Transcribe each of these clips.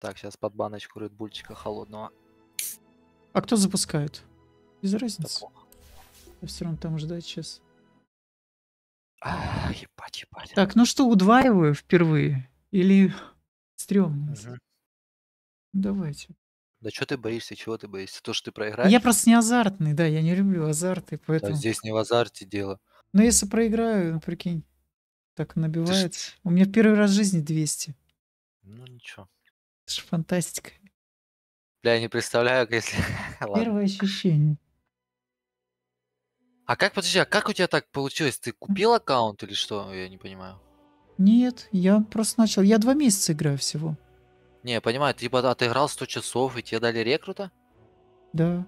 Так, сейчас под баночку редбульчика холодного. А кто запускает? Без Да разницы. Я все равно там ждать сейчас. А, ебать, ебать. Так, ну что, удваиваю впервые? Или стрёмно? Мгм. Давайте. Да что ты боишься, чего ты боишься? То, что ты проиграешь? Я просто не азартный, да, я не люблю азарты, Да поэтому... здесь не в азарте дело. Но если проиграю, ну, прикинь, так набивается. У меня первый раз в жизни 200. Ну ничего. Это же фантастика. Бля, я не представляю, если... Первое ощущение. А как, подожди, а как у тебя так получилось? Ты купил аккаунт или что? Я не понимаю. Нет, я просто начал. Я два месяца играю всего. Не, я понимаю, ты типа отыграл 100 часов и тебе дали рекрута? Да.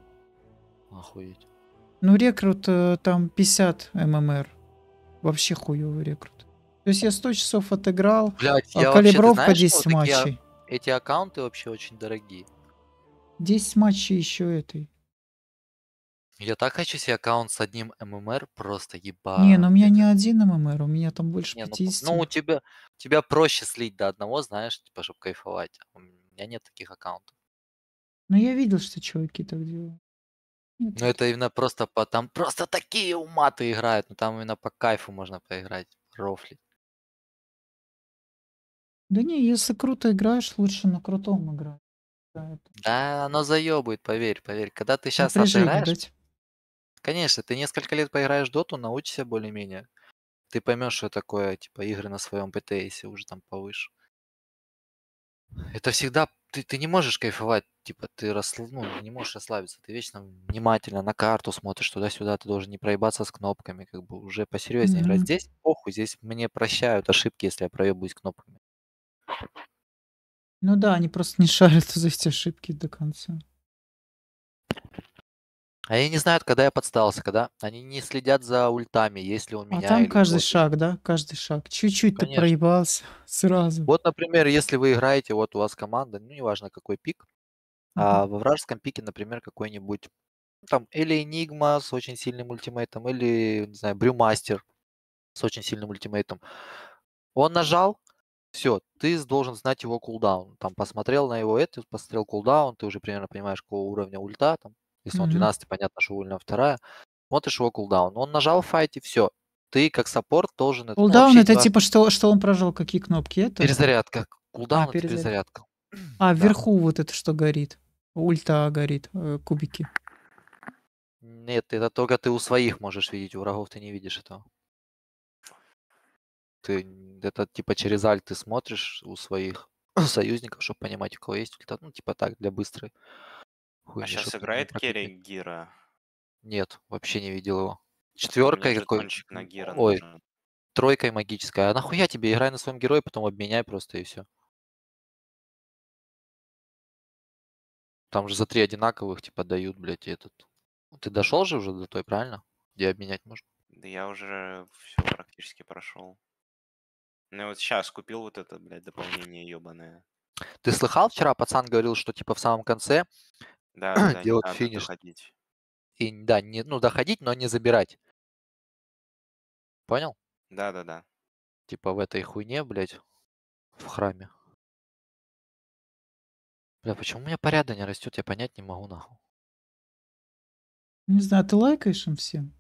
Охуеть. Ну, рекрут э, там 50 ММР. Вообще хуёвый рекрут. То есть я 100 часов отыграл, Блять, а я калибровка знаешь, что 10 вот такие а- матчей. Эти аккаунты вообще очень дорогие. 10 матчей еще этой. Я так хочу себе аккаунт с одним ММР просто ебать. не, ну у меня не один ММР, у меня там больше Не, ну, по- 50. ну, у тебя, тебя проще слить до одного, знаешь, типа, чтобы кайфовать. А У меня нет таких аккаунтов. Но я видел, что чуваки так делают. Нет, Ну, это именно просто по... Там просто такие уматы играют. Ну, там именно по кайфу можно поиграть. Рофли. Да не, если круто играешь, лучше на крутом играть. Да, оно заебывает, поверь, поверь. Когда ты сейчас напряжение отыграешь, дать. конечно, ты несколько лет поиграешь в доту, научишься более-менее. Ты поймешь, что такое, типа, игры на своем ПТСе уже там повыше. Это всегда... Ты, ты не можешь кайфовать, типа, ты расслаб... ну, не можешь расслабиться. Ты вечно внимательно на карту смотришь туда-сюда, ты должен не проебаться с кнопками, как бы уже посерьезнее играть. Мгм. Здесь похуй, здесь мне прощают ошибки, если я проебаюсь кнопками. Ну да, они просто не шарят за эти ошибки до конца. А они не знают, когда я подстался, когда они не следят за ультами, есть ли у А меня там или каждый вот. шаг, да? Каждый шаг. Чуть-чуть ты проебался сразу. Вот, например, если вы играете, вот у вас команда, ну, неважно какой пик, а во вражеском пике, например, какой-нибудь, ну, там, или Энигма с очень сильным ультимейтом, или, не знаю, Брюмастер с очень сильным ультимейтом. Он нажал, все, ты должен знать его кулдаун. Там посмотрел на его это, посмотрел кулдаун, ты уже примерно понимаешь, какого уровня ульта там. Если он Мгм. 12, понятно, что ульна вторая. Смотришь его cooldown. Он нажал в файте, все. Ты как support должен это... ну, Cooldown вообще это не типа что, что он прожал, какие кнопки? Это? Перезарядка. Cooldown это перезарядка. А, да. вверху вот это что горит. Ульта горит, э, кубики. Нет, это только ты у своих можешь видеть, у врагов ты не видишь этого. Ты это типа через alt ты смотришь у своих союзников, чтобы понимать, у кого есть ульта. Ну, типа так, для быстрой А хуйни, сейчас чтоб не играет. Керри Гира? Нет, вообще не видел его. У меня Четверкой какой? на Гира Ой, нужен. тройкой магическая. А нахуя тебе? Играй на своем герое, потом обменяй просто и все. Там же за три одинаковых типа дают, блядь, этот. Ты дошел же уже до той, правильно? Где обменять можно? Да я уже все практически прошел. Ну вот сейчас купил вот это, блядь, дополнение ебаное. Ты слыхал вчера, пацан говорил, что типа в самом конце Да, да, не делать надо финиш. доходить. И да, не, ну доходить, но не забирать. Понял? Да, да, да. Типа в этой хуйне, блядь, в храме. Бля, почему у меня порядок не растет, я понять не могу, нахуй. Не знаю, ты лайкаешь им всем?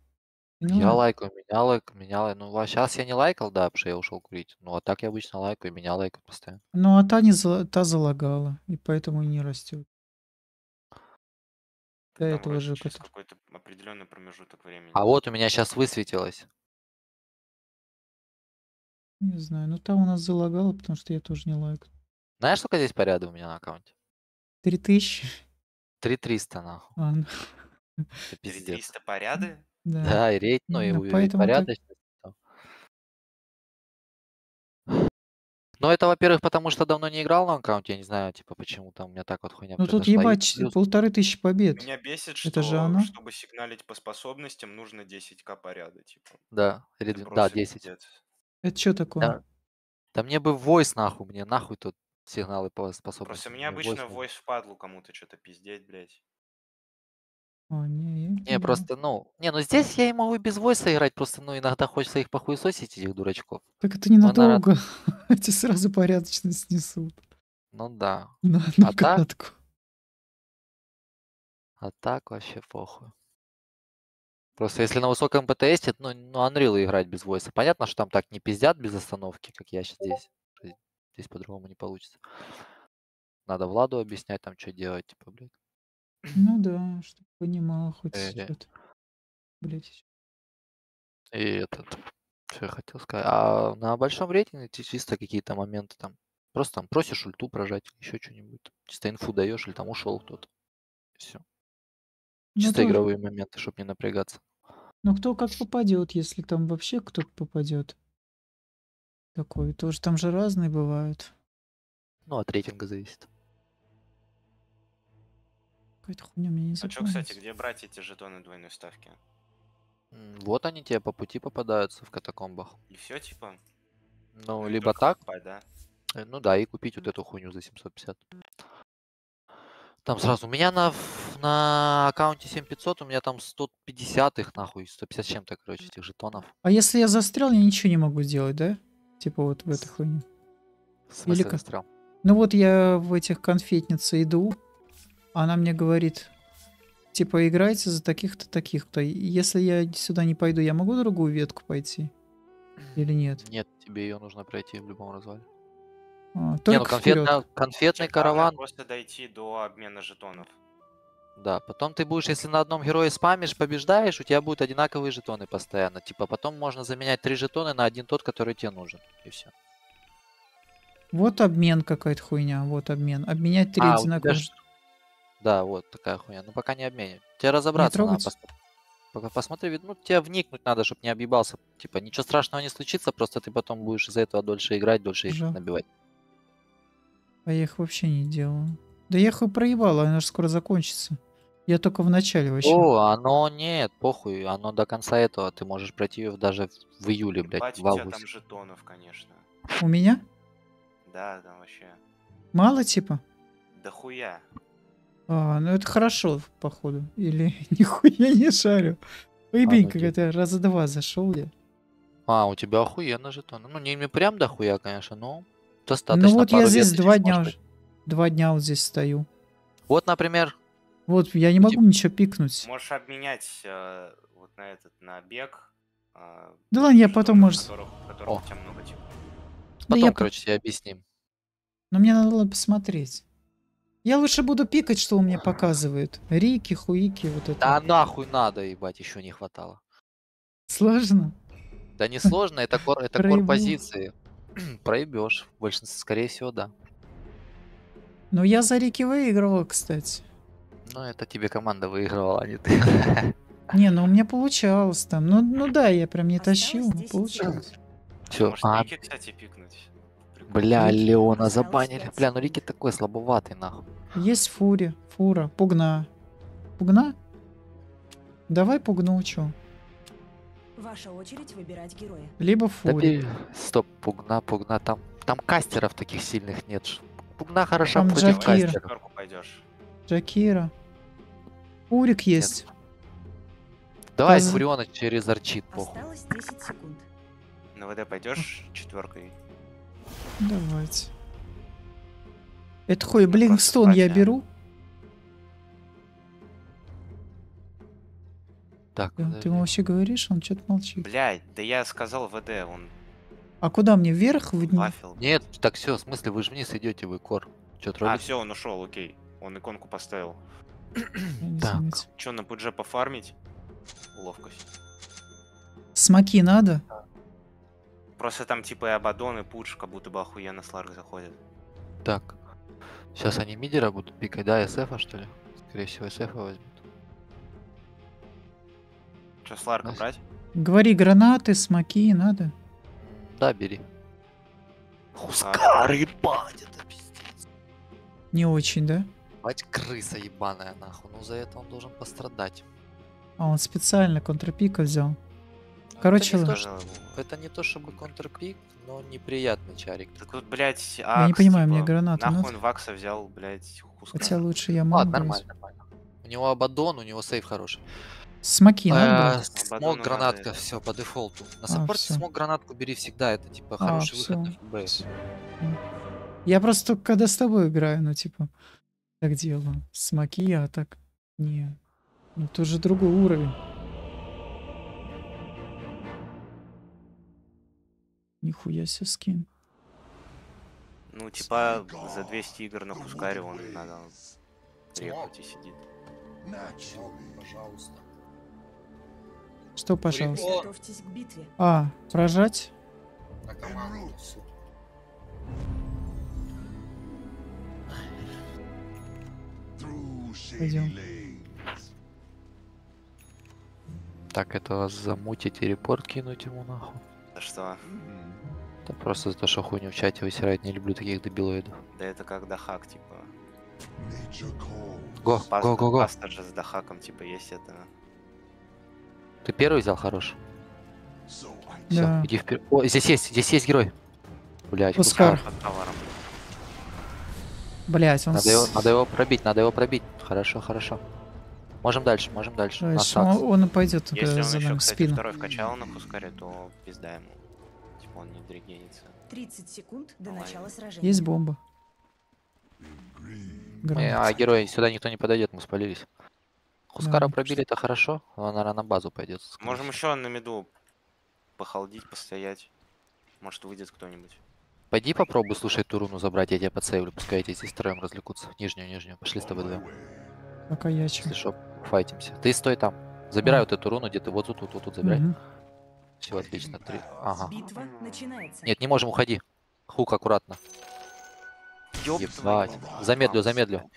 Я Поняла? лайкаю, меня лайк, меня лайк. Ну, а сейчас я не лайкал, да, потому что я ушел курить. Ну, а так я обычно лайкаю, меня лайкают постоянно. Ну, а та, не зала- та залагала, и поэтому и не растет. До Там этого вроде же через кото- какой-то определенный промежуток времени. А вот у меня сейчас высветилось. Не знаю, ну та у нас залагала, потому что я тоже не лайк. Знаешь, сколько здесь порядок у меня на аккаунте? Три тысячи? 3300, нахуй. А, ну, Это пиздец. 300 поряды? Да. Да, и рейд, ну, и, Именно и поэтому так. порядочность. Ну, это, во-первых, потому что давно не играл на аккаунте, я не знаю, типа, почему там у меня так вот хуйня Ну тут произошла. И ебать, плюс- полторы тысячи побед. Меня бесит, Это же что оно? чтобы сигналить по способностям, нужно 10к поряда, типа. Да, или Это дв- да, просто 10. пиздец. Это что такое? Да. Да мне бы voice нахуй, мне нахуй тут сигналы по способностям. Просто мне обычно voice надо. войс впадлу кому-то что-то пиздеть, блядь. А, не, я Не, знаю. просто, ну, не, ну здесь я и могу и без войса играть, просто, ну, иногда хочется их похуесосить, этих дурачков. Так это наверно- ненадолго. Эти сразу порядочно снесут. Ну да. На одну А так? катку. А так вообще похуй. Просто если на высоком ПТС, ну, ну Unreal играть без войса. Понятно, что там так не пиздят без остановки, как я сейчас здесь. Здесь по-другому не получится. Надо Владу объяснять там, что делать, типа, блядь. Ну да, чтобы понимал хоть Э, что-то. Блять. И этот, что я хотел сказать. А на большом рейтинге ти- чисто какие-то моменты там. Просто там просишь ульту прожать, еще что-нибудь. Чисто инфу даешь, или там ушел кто-то. Все. Ну, Чисто тоже. игровые моменты, чтобы не напрягаться. Ну кто как попадет, если там вообще кто-то попадет. Такой, тоже там же разные бывают. Ну, от рейтинга зависит. Какая-то хуйня мне не А что, кстати, где брать эти жетоны двойной ставки? Вот они тебе по пути попадаются в катакомбах. И все, типа? Ну, и либо так, покупать, да? э, ну да, и купить вот эту хуйню за 750. Там сразу, у меня на, на аккаунте 7500, у меня там 150 их нахуй, 150 с чем-то, короче, этих жетонов. А если я застрял, я ничего не могу сделать, да? Типа вот в этой хуйне. В смысле как? застрял? Ну вот я в этих конфетнице иду, она мне говорит, типа, играйте за таких-то, таких-то. Если я сюда не пойду, я могу другую ветку пойти? Или нет? Нет, тебе ее нужно пройти в любом развале. А, Не, ну только конфетно- конфетный главное караван, Просто дойти до обмена жетонов. да. Потом ты будешь, если на одном герое спамишь, побеждаешь, у тебя будут одинаковые жетоны постоянно. Типа потом можно заменять три жетона на один тот, который тебе нужен. И все. Вот обмен какая-то хуйня, вот обмен. Обменять три А, одинаковых. Да, вот такая хуйня. Ну пока не обменят. Тебе разобраться надо. трогать? пос- Пока посмотри, ну тебе вникнуть надо, чтобы не объебался. Типа ничего страшного не случится, просто ты потом будешь из-за этого дольше играть, дольше их Жа. набивать. А я их вообще не делаю. Да я их и проебал, она же скоро закончится. Я только в начале вообще. О, оно нет, похуй, оно до конца этого ты можешь пройти её даже в- в июле, блядь, в у тебя августе. там жетонов, конечно. У меня? Да, там вообще. Мало типа? Да хуя. А, ну это хорошо, походу. Или нихуя не шарю. Поебенько, где? это раза два зашел я. А, у тебя охуенно жетоны. Ну, не, не прям дохуя, конечно, но достаточно. ну вот я здесь два дня уже. Два дня вот здесь стою. Вот, например, Вот, я не Ну, могу ничего пикнуть. Можешь обменять э, вот на этот, на бег. э, Да ладно, я потом, может... которых, которых О. у тебя много, типа. Да потом, я по- короче, тебе объясним. Но мне надо было посмотреть. Я лучше буду пикать, что он мне показывает. Рики, хуики, вот это. Да нахуй надо, ебать, еще не хватало. Сложно? Да не сложно, это кор, это кор позиции. Проебешь. Большинство, скорее всего, да. Но я за Рики выигрывал, кстати. Но это тебе команда выигрывала, а не ты. Не, ну у меня получалось там. Ну, ну да, я прям не Осталось тащил, но 10 получалось. Все. А, Ники, кстати, пикнуть. Бля, Рики. Леона забанили. Бля, ну. Рики такой слабоватый, нахуй. Есть фури, фура, пугна. Пугна? Давай пугну, чё? Ваша очередь выбирать героя. Либо Да фури. бей- Стоп, пугна, пугна. Там, там кастеров таких сильных нет. Пугна хороша Там против Джакир. Кастеров. Джакира. Фурик есть. Давай Каз- Фуриона через арчит, похуй. Осталось 10 секунд. На ВД пойдешь четверкой. Давайте. Это хуй, Блинкстон просто я беру. Так, Да, Ты ему вообще говоришь, он что-то молчит. Блядь, да я сказал ВД, он А куда мне вверх? В... вафел. Нет, так все, в смысле, вы же вниз идете, вы кор. Че, А, троллите? все, он ушел, окей. Он иконку поставил. Так. Че, на пудже пофармить? Ловкость. Смоки надо? Просто там типа и Абадон, и Пудж, как будто бы охуенно Сларк заходит. Так. Сейчас они мидера будут пикать, да, СФа, что ли? Скорее всего, СФа возьмут. Че, Сларка Нас- брать? Говори, гранаты, смоки надо. Да, бери. Хускар, ебать, это пиздец. Не очень, да? Бать крыса ебаная, нахуй. Ну за это он должен пострадать. А он специально контрпика взял. Ну, Короче, это не, то, что- ему. это не то чтобы контрпик, но неприятный чарик. Так вот, блядь, Я не Акс, понимаю, мне типа, гранаты Нахуй надо? он Вакса взял, блядь, Хускар. Хотя лучше я могу Ладно, нормально, нормально. У него Абадон, у него сейф хороший. Смоки? Абадону Смог гранатка, все по дефолту. На А, саппорте всё. смог гранатку бери всегда, это типа А, хороший всё. выход на ФБ. Я просто только когда с тобой играю, ну, типа, так делаю. С Маки, а так... Не. Ну, это уже другой уровень. Нихуя себе скин. Ну, типа, за 200 игр на Хускаре он надо и сидит. Пожалуйста. Что, пожалуйста? Готовьтесь к битве. А, прожать? На команду. Пойдем. Так, это вас замутить и репорт кинуть ему нахуй. Да что? Это просто за то, что хуйню в чате высирать. Не люблю таких дебилоидов. Да это как дахак, типа. Го, Паста, го, го, го. паста же с дахаком, типа, есть это. Ты первый взял, хорош. Все, Да. иди вперед. О, здесь есть, здесь есть герой. Блять, товаром. Блять, он... Надо его, надо его пробить, надо его пробить. Хорошо, хорошо. Можем дальше, можем дальше. Нас Он, он пойдет туда Если он за еще, кстати, спину. второй вкачал на Хускаре, то пизда ему. Типа он не дрегенится. 30 секунд до начала сражения. Есть бомба. Гранат. а герой, сюда никто не подойдет, мы спалились. Хускара Да, пробили, это хорошо. Он, наверное, на базу пойдет. скорее Можем еще на меду похалдить, постоять. Может выйдет кто-нибудь. Пойди попробуй, слушай, ту руну забрать, я тебя подсейвлю, пускай эти здесь втроем развлекутся. Нижнюю, нижнюю. Пошли с тобой вдвоем. Пока я чё. Если шо, файтимся. Ты стой там. Забирай вот эту руну, где ты вот тут, вот тут, вот забирай. Мгм. Все, отлично. Три. Ага. Битва начинается. Нет, не можем, уходи. Хук аккуратно. Ёб Ебать. Замедлю, замедлю.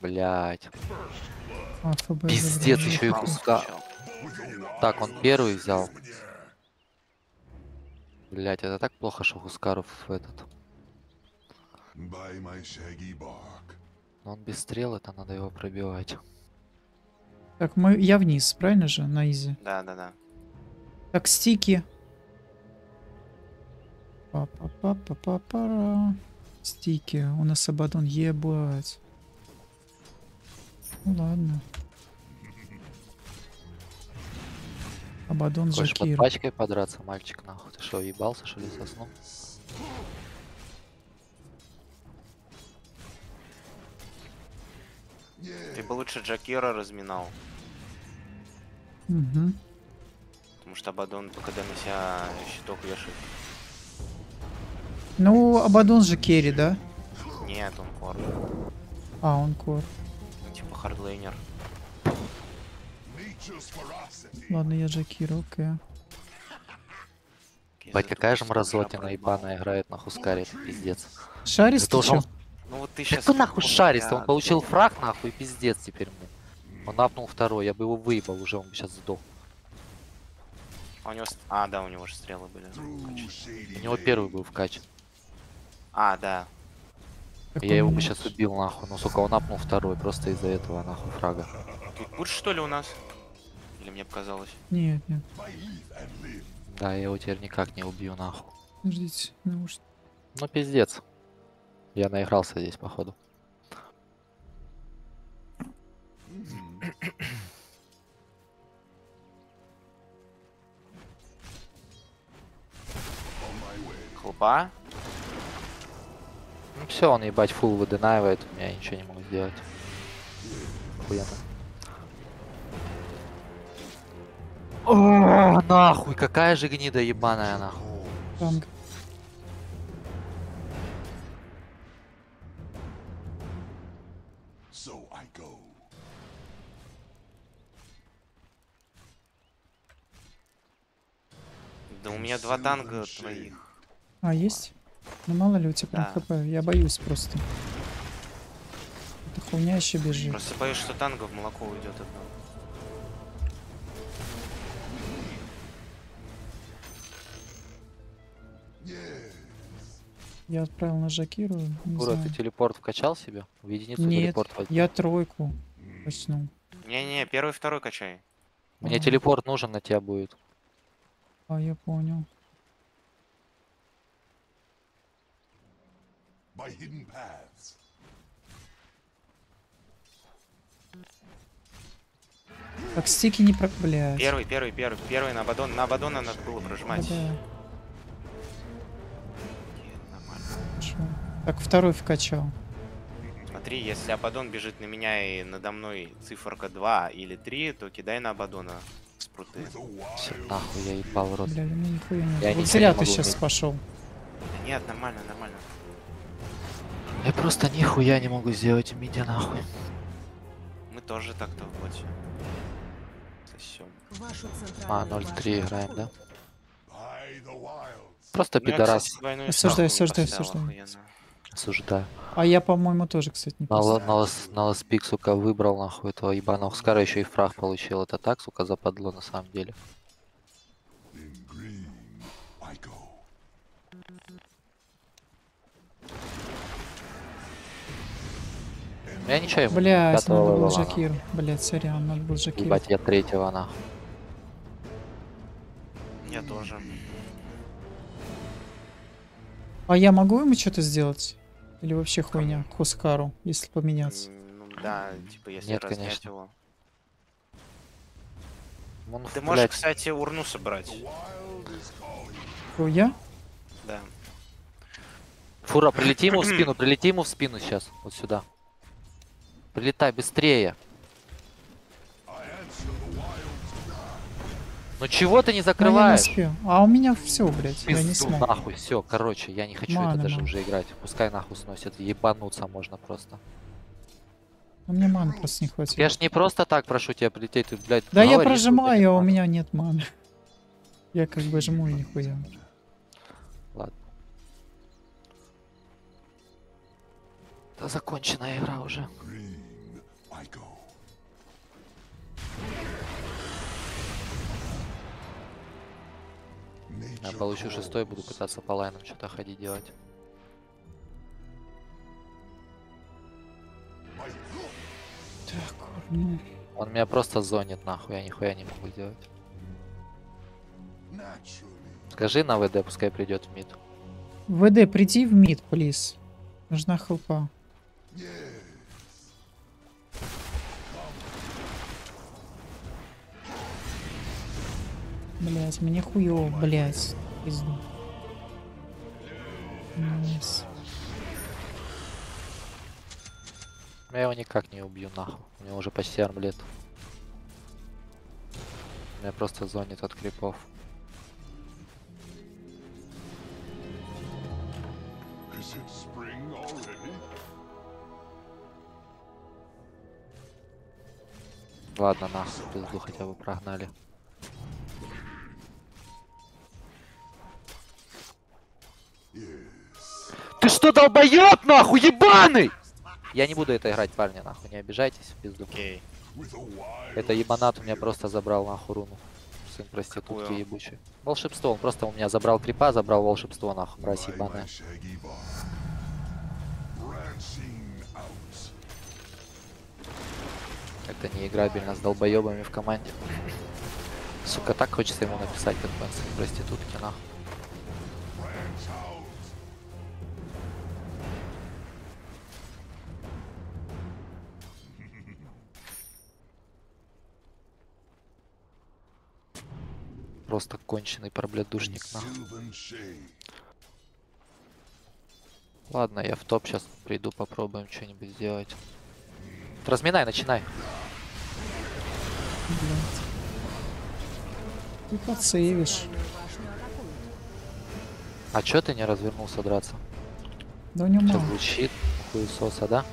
Блять. Пиздец, еще и куска. Так, он первый взял. Блять, это так плохо, что Хускаров этот. Но он без стрел, это надо его пробивать. Так, мы... я вниз, правильно же? На изи. Да, да, да. Так, стики. Па-па-па-па-па-пара. Стики. У нас Абадон. Ебать. Ну ладно. Абадон Хочешь под Жакир. пачкой подраться, мальчик, нахуй? Ты что, ебался, что ли, со Ты бы лучше Джакира разминал. Мгм. Потому что Абадон только когда на себя щиток вешает. Ну, Абадон же carry, да? Нет, он core. А, он core. Типа hardлейнер. Ладно, я Джакир, окей. Бать, какая же мразотина ебаная играет на Хускаре, пиздец. Шарис, ты уже чё? Ну вот ты сейчас... кто нахуй шарится? Он получил фраг нахуй, и пиздец теперь мне. Он апнул второй, я бы его выебал уже, он бы сейчас сдох. А у него... А, да, у него же стрелы были. У него первый был вкачан. А, да. Так Я его бы сейчас убил нахуй, но сука, он апнул второй, просто из-за этого нахуй фрага. Тут пуш что ли у нас? Или мне показалось? Нет, нет. Да, я его теперь никак не убью нахуй. Подождите. Ну, уж- Ну пиздец. Я наигрался здесь, походу. Хлопа? Ну все, он ебать фул выдынаивает, я ничего не могу сделать. Охуенно. О, нахуй, какая же гнида ебаная нахуй. Да у меня два танга твоих. А, есть? Ну мало ли у тебя прям Да. хп. Я боюсь просто. Эта хуйня еще бежит. Просто боюсь, что танго в молоко уйдет одно. Я отправил на Жакиру. Не Ура, ты телепорт вкачал себе? В единицу Нет, телепорт возьми. я тройку. Не-не, первый, второй качай. Мне Ага. телепорт нужен на тебя будет. А, я понял. By hidden paths. Так, стики не про... Блядь. Первый, первый, первый, первый на Абадон. На Абадона надо было прожимать. Да. Так, второй вкачал. Смотри, если Абадон бежит на меня и надо мной циферка 2 или 3, то кидай на Абадона спруты. Все нахуй, я ебал в рот. Бля, у меня нихуя нет. Я вот зря не ты сейчас пошел. Нет, нормально, нормально. Я просто нихуя не могу сделать в миде нахуй. Мы тоже так-то в боте. Сосем. А, центральную 0-3 башню играем, да? Просто Ну, пидорас. Осуждаю, осуждаю, осуждаю. Осуждаю. А я, по-моему, тоже, кстати, не На, на, лас- на ласпик, сука, выбрал нахуй этого ебаного Скара, еще и фраг получил. Это так, сука, западло на самом деле. Я ничего ему. Блять, надо было. Жакиру. Блять, сорян, надо было Жакиру. Ебать, я третьего нахуй. Я тоже. А я могу ему что-то сделать? Или вообще хуйня? Хускару, если поменяться. Ну да, типа если Нет, разнять конечно. его. Он, Ты можешь, блядь, кстати, урну собрать. Хуя? Да. Фура, прилети ему в спину, прилети ему в спину сейчас. Вот сюда. Прилетай быстрее. Ну чего ты не Ну, я не закрываешь? успел. А у меня все, блядь, я не Пизду смог. нахуй, все, короче, я не хочу Мана это даже нахуй. уже играть. Пускай нахуй сносит, ебануться можно просто. У меня маны просто не хватит. Я ж не просто так прошу тебя прилететь, ты, блядь, Да я прожимаю, а у меня нет маны. Я как бы жму и нихуя. Ладно. Да законченная игра уже. Green, I go. Я получу шестой, буду пытаться по лайнам что-то ходить делать. Он меня просто зонит нахуй, я нихуя не могу naturally. Скажи на ВД, пускай придет в мид. ВД, приди в мид, плиз. Нужна хелпа. Yes. Блять, мне хуёво, блять. Пизду. Я его никак не убью нахуй. У него уже почти армлет. Меня просто зонит от крипов. Ладно, нахуй, пизду хотя бы прогнали. Ты что, долбоёб, нахуй, ебаный! Я не буду это играть, парни, нахуй, не обижайтесь, пизду. Wild. Это ебанат у меня просто забрал нахуй руну. Сын проститутки Какую? ебучий. Волшебство, он просто у меня забрал крипа, забрал волшебство, нахуй, мразь ебаная. Это неиграбельно с долбоебами в команде. Сука, так хочется ему написать, он сын проститутки, нахуй. Просто конченый проблядушник, нахуй. Ладно, я в топ сейчас приду, попробуем что-нибудь сделать. Разминай, начинай. Блять. Ты подсейвишь. Башню атакуют. А чё ты не развернулся драться? Да у него Сейчас будет щит, хуесоса, да?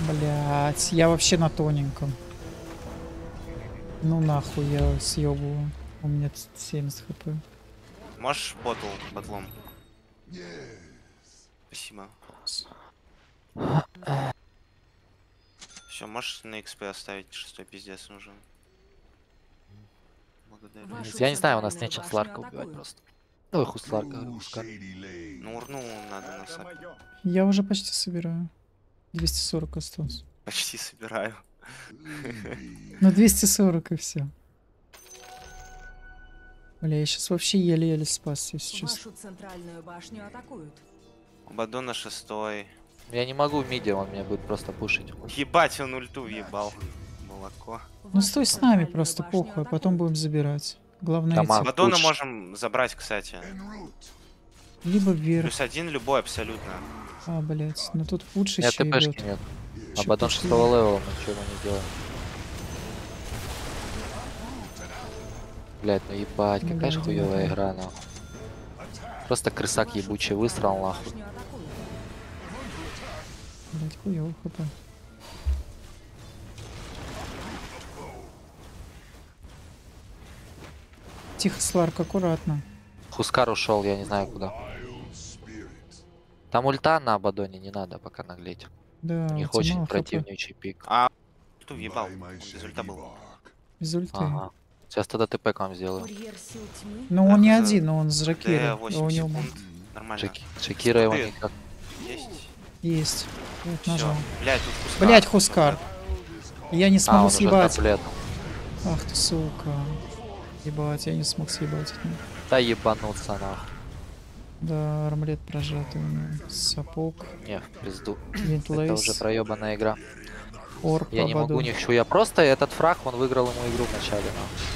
Блять, я вообще на тоненьком. Ну нахуй я съебываю. У меня ц- 70 хп. Можешь ботл, батлом? Yes. Спасибо. Все, можешь на XP оставить, шестой пиздец нужен. Благодарю. Вашу Я не знаю, у нас нечем Сларка убивать просто. Ну и Хусларка, Through Хускар. shady lane. Ну, урну надо на сак. Я уже почти собираю. 240 осталось. Почти собираю. Ну 240 и все. Бля, я сейчас вообще еле-еле спасся, честно. Вашу центральную башню атакуют. Бадон на шестой. Я не могу в миде, он меня будет просто пушить. Ебать, он ульту въебал. Молоко. Ну стой с нами просто, похуй, а потом будем забирать. Главное Дома. Бадона можем забрать, кстати. Либо вверх. Плюс один любой абсолютно. А, блядь. Ну тут лучше Нет еще ТПшки идет. нет. Абадон пошли. 6 левела, мы ничего не делаем. Блять, ну ебать, Ну какая да, же хуевая да. игра, нахуй. Просто крысак ебучий высрал, нахуй. Блядь, хуёво хп. Тихо, Сларк, аккуратно. Хускар ушел, я не знаю куда. Там ульта на Абадоне, не надо пока наглеть. Да, У них очень противничий пик. А кто въебал? Без ульта был. Без ульты. Ага. Сейчас тогда ТП к вам сделаю. Но он не один, он с. 8 У него. Нормально. Шакира его никак. Есть. есть. Вот, нажал. Блять, тут Хускар. Блять, Хускар. Я не А, смогу уже съебать. Ах ты, сука. Ебать, я не смог съебать от него. Да ебануться нахуй. Да, армлет прожатый у. Сапог, Не, в пизду. Это уже проебанная игра. орб, Я не могу ничего. Я просто этот фраг, он выиграл ему игру в начале. нахуй.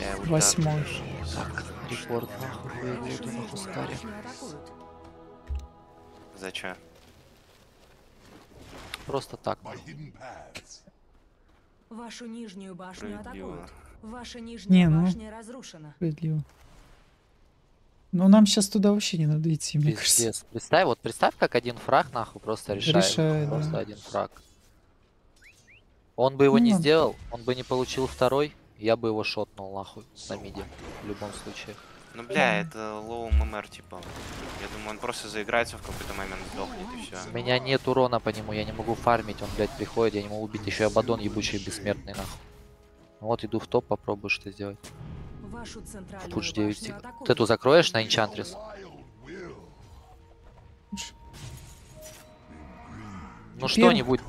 Я его Восьмой. так- репорт нахуй Вашу хуевую на верхнюю Хускаре. башню атакуют. За чё? Просто так. Вашу нижнюю башню атакуют. Ваша Не, нижняя ну. башня разрушена. Справедливо. Но нам сейчас туда вообще не надо идти, мне кажется. Пиздец. Представь, вот представь, как один фраг нахуй просто решает. Решает, просто да. один фраг. Он бы его Ну не ладно. сделал, он бы не получил второй, я бы его шотнул нахуй на миде. В любом случае. Ну бля, это low MMR типа. Я думаю, он просто заиграется в какой-то момент, сдохнет и все. У меня нет урона по нему, я не могу фармить, он, блядь, приходит, я не могу убить. Еще и Абадон ебучий бессмертный нахуй. Вот иду в топ, попробую что сделать. Вашу Пуш 9 башню тик. атакуют. Ты эту закроешь на Энчантрис? Ну что-нибудь.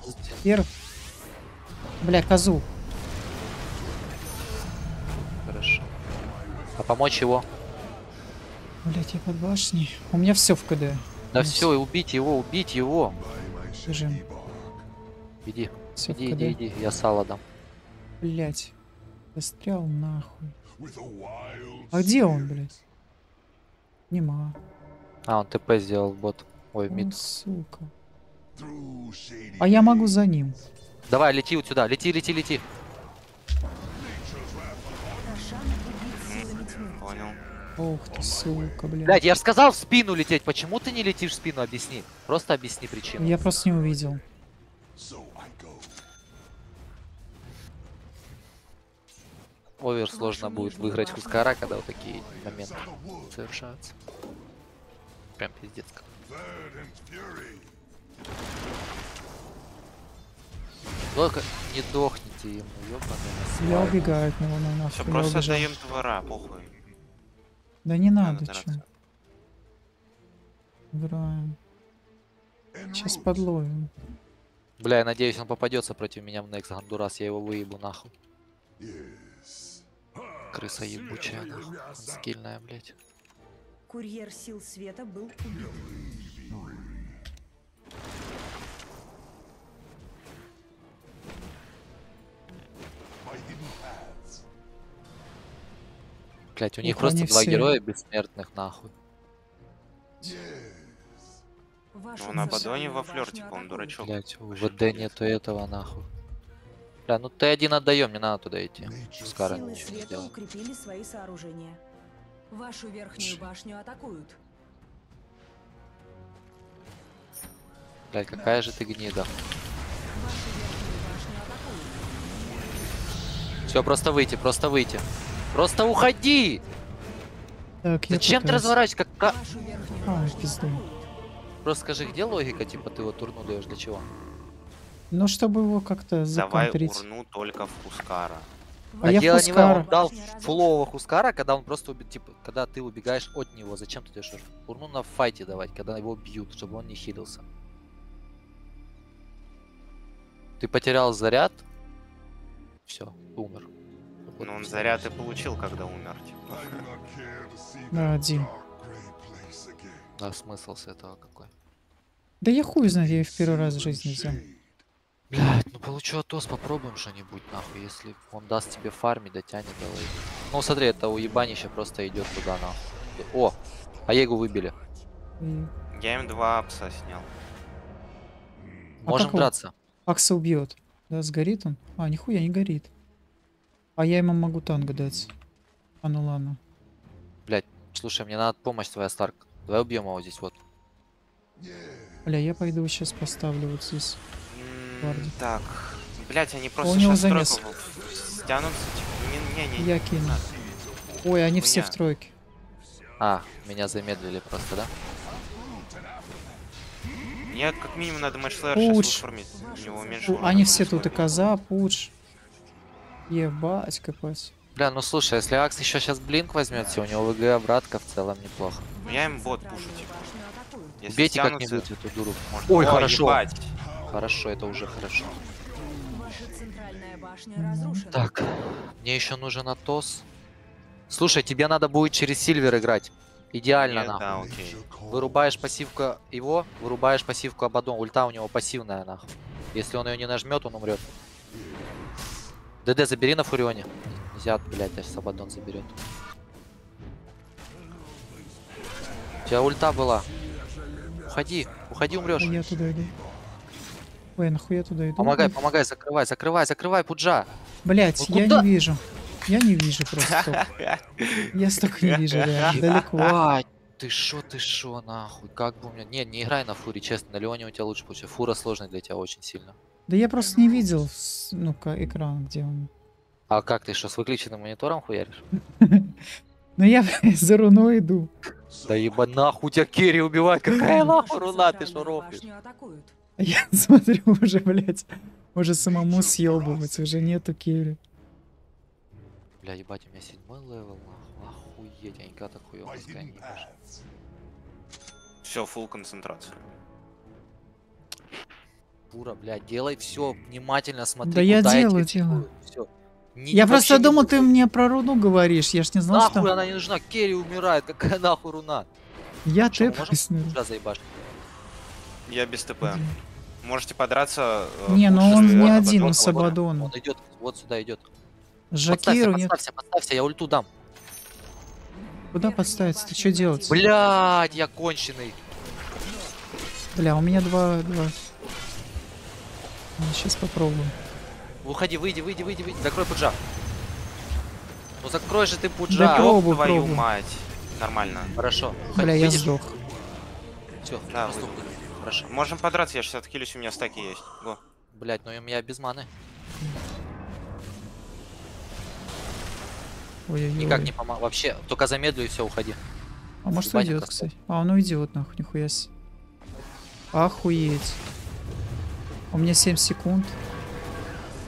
Бля, козу. Хорошо. А помочь его? Блять, я под башней. У меня все в КД. Да Ну, все, убить его, убить его. Бежим. Иди, Все иди, иди, иди, я сало дам. Блять. Застрял нахуй. А где он, блядь? Нема. А, он ТП сделал бот. Ой, Ну, мид. сука. А я могу за ним. Давай, лети вот сюда, лети, лети, лети. Понял. Ох ты, сука, блядь. Блять, я же сказал в спину лететь. Почему ты не летишь в спину? Объясни. Просто объясни причину. Я просто не увидел. So Овер сложно будет выиграть Хускара, когда вот такие моменты совершаются. Прям пиздец. как. Только не дохните ему, ёбаный. Я убегаю от него, ну Все, нахуй. Я просто убежал. даем твора, похуй. Да не Надо надо, чё. Играем. Сейчас подловим. Бля, я надеюсь, он попадется против меня в Next Гондурас, я его выебу нахуй. Крыса ебучая, нахуй. Скильная, блять. Курьер сил света был убит. Блять, у них просто два все- героя бессмертных, нахуй. Ну, на Бадоне во башню типа, он дурачок. Блять, у ВД нету этого, нахуй. Бля, ну ты один отдаем, не надо туда идти. Скара Силы ничего не света делает. укрепили свои сооружения. Вашу верхнюю башню атакуют. Блять, какая же ты гнида. Вашу верхнюю башню атакуют. Все, просто выйти, просто выйти. Просто уходи! Так, я Зачем ты пытаюсь. разворачиваешь? Как, Вашу верхнюю А, башню пизду. атакуют. Просто скажи, где логика, типа ты вот турну даешь, для чего? Ну, чтобы его как-то Давай законтрить. урну только в Хускара. А я дело не в Хускара. он дал фулового Хускара, когда он просто убит, типа, когда ты убегаешь от него. Зачем ты даешь урну на файте давать, когда его бьют, чтобы он не хилился? Ты потерял заряд, все, умер. Ну он заряд и получил, когда умер, типа. Да, один. Да, смысл с этого какой? Да я хуй знает, я ее в первый раз в жизни взял. Блядь, ну получу Атос, попробуем что-нибудь, нахуй, если он даст тебе фармить, дотянет, давай. Ну смотри, это уебанище просто идет туда на. О, а Егу выбили. Я им два апса снял. Можем как он? драться. Акса убьет. Да, сгорит он? А, нихуя не горит. А я ему могу танго дать. А ну ладно. Слушай, мне надо помощь твоя, Старк. Давай убьем его здесь вот. Бля, я пойду сейчас поставлю вот здесь. М, Варди. Так. Блять, они просто него сейчас замес. стройку стянутся. Типа, не, не, не, Я кину. Ой, они все в тройке. А, меня замедлили просто, да? Мне как минимум надо матч-слэйр сейчас. У него урона они все тут, и коза, пуч. Ебать, капать. Бля, ну слушай, если Акс еще сейчас блинк возьмет, у него ВГ обратка в целом неплохо. Я им бот пушу, типа. Если Бейте как-нибудь эту дуру. может- Ой, О, хорошо. ебать. Хорошо, это уже хорошо. Ваша центральная башня разрушена. Так, мне еще нужен Атос. Слушай, тебе надо будет через Сильвер играть. Идеально, Нет, нахуй. да, окей. Вырубаешь пассивку его, вырубаешь пассивку Абадон. Ульта у него пассивная, нахуй. Если он ее не нажмет, он умрет. ДД забери на Фурионе. Нельзя, блядь, сейчас Абадон заберет. У тебя ульта была. Уходи, уходи, умрешь. Я туда. Ой, нахуй я туда иду? Помогай, помогай, закрывай, закрывай, закрывай, Пуджа. Блять, я не вижу. Я не вижу просто. Я столько не вижу, реально. Далеко. Ты шо, ты шо, нахуй, как бы у меня... Не, не играй на фуре, честно, на Леоне у тебя лучше получится. Фура сложная для тебя очень сильно. Да я просто не видел, ну-ка, экран, где он. А как ты что, с выключенным монитором хуяришь? Ну я за руной иду. Да еба нахуй тебя Керри убивает, какая нахуй руна, ты что центральную А я смотрю уже, блядь, уже самому съебывать, уже нету carry. Бля, ебать, у меня седьмой level, нахуй, охуеть, я никогда так хуёво не. Все, full концентрация. Фура, блядь, делай все, внимательно смотри, Да я делаю, делаю. всё. Не- Я просто не думал, ты мне про руну говоришь, я ж не знал, Нахуй что... она не нужна, Carry умирает, какая нахуй руна? Я наверное. Пуджа заебашь? Я без ТП. Можете подраться. э, Не, ну пуши он не Абадон. один, с вот, Абадоном. Он идет, вот сюда идет. Жакиру Подставься, нет. подставься, подставься, я ульту дам. Куда подставиться? Ты что делать? Блядь, я конченый. Бля, у меня два... два... Сейчас попробуем. Выходи, выйди, выйди, выйди, выйди. Закрой пуджа. Ну закрой же ты Да пуджа. пробуй, Ёб твою пробуй. мать. Нормально. Хорошо. Бля, я выйдешь? сдох. Всё, Да. Хорошо. Можем подраться, я сейчас отхилюсь, у меня стаки есть. Го. Блять, ну у меня без маны. Ой-ой-ой. Никак не помог. Вообще, только замедлю и все, уходи. А может Ебать, уйдет, как кстати. А, он уйдет, нахуй, нихуя себе. Охуеть. У меня 7 секунд.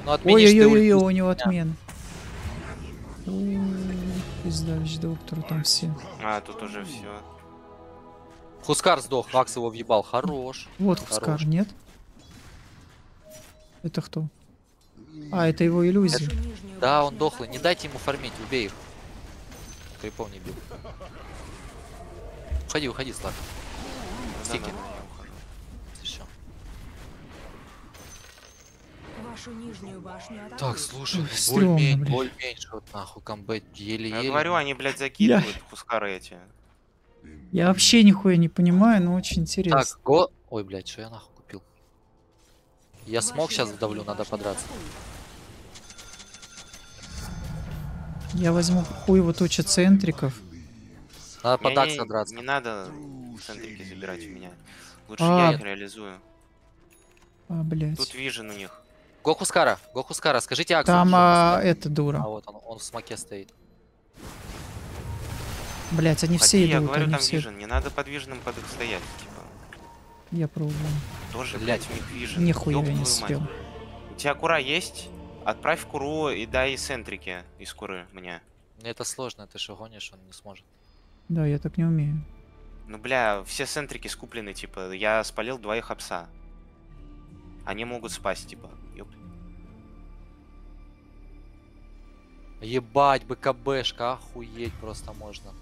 Ну Ой-ой-ой, у него отмен. Пиздалищ доктору там все. А, тут уже все. Хускар сдох, Акс его въебал. Хорош. Вот Хорош. Хускар, нет? Это кто? А, это его иллюзия. Нижнюю Да, он дохлый. Не дайте ему фармить, убей их. Крипов не бил. Уходи, уходи, Слав. Стики. Я ухожу. Всё. Вашу нижнюю башню атакуют. Так, слушай, Стрёмно, боль-мень, блядь. боль-мень, что нахуй, комбет, Я еле-еле. говорю, они, блядь, закидывают хускары эти. Я вообще нихуя не понимаю, но очень интересно. Так, го... Ой, блядь, что я нахуй купил? Я смог сейчас вдавлю, надо подраться. Я возьму хуй вот туча центриков. Надо под Акса не, драться. не надо центрики забирать у меня. Лучше А. я их реализую. А, блядь. Тут вижен у них. Го Хускара, го Хускара, скажите Аксу. Там, а, это дура. А вот он, он в смоке стоит. Блять, они все Ходи, я идут, говорю, они там все. вижен. Не надо под виженом под их стоять. Типа, Я пробую. тоже, Блядь. блядь, у них вижен. Нихуя я не мать. успел. У тебя кура есть? Отправь куру и дай центрики из куры мне. Мне это сложно, ты что гонишь, он не сможет. Да, я так не умею. Ну, бля, все центрики скуплены, типа, я спалил два их опса. Они могут спасть, типа. Ёп. Ебать, БКБшка, охуеть просто можно.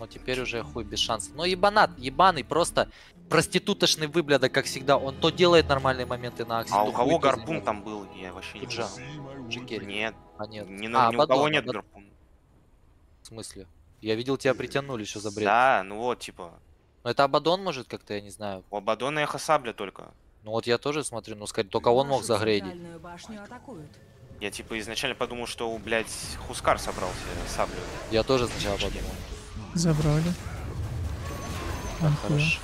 Но теперь уже хуй без шансов. Но ебанат, ебаный, просто проституточный выблядок, как всегда. Он то делает нормальные моменты на аксе, А у кого гарпун там был? Я вообще не my Джекери. Нет, А нет. ни, а, ни у кого нет гарпун. смысле? Я видел, тебя притянули, что за бред. Да, ну вот, типа. Но это Абадон может как-то, я не знаю. У Абадона эхо сабля только. Ну вот я тоже смотрю, ну сказать, только он мог загрейдить. центральную башню атакуют. Я типа изначально подумал, что, блядь, Хускар собрался саблю. Я тоже сначала подумал. Забрали. Нихуя. Хорошо.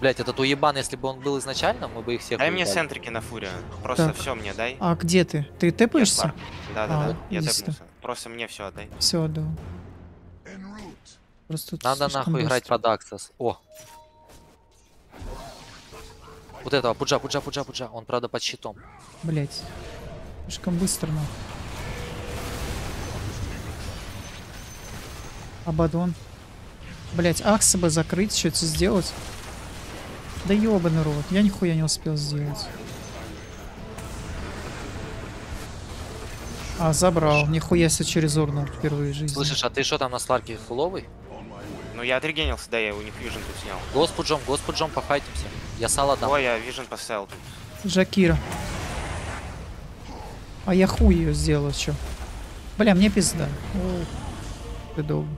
Блять, этот уебан, если бы он был изначально, мы бы их всех Дай мне уебали. центрики на фуре. Просто Так. все мне дай. А где ты? Ты тэпаешься? Да, да, А, да. Я тэпнулся. Просто мне все отдай. Все, да. Route. Просто тут Надо нахуй играть быстро. под Аксос. О! Вот этого, пуджа, пуджа, пуджа, пуджа. Он, правда, под щитом. Блять. Слишком быстро, нахуй. Абадон. Блять, Акса бы закрыть, что-то сделать. Да ёбаный рот, я нихуя не успел сделать. А, забрал. Нихуя себе через урну впервые в жизни. Слышишь, а ты что там на Сларке фуловый? Ну я отрегенился, да, я у них вижен тут снял. Гос пуджом, гос пуджом, пофайтимся. Я сало дам. Ой, я вижен поставил тут. Жакира. А я хуй ее сделал, чё? Бля, мне пизда. О, ты долго.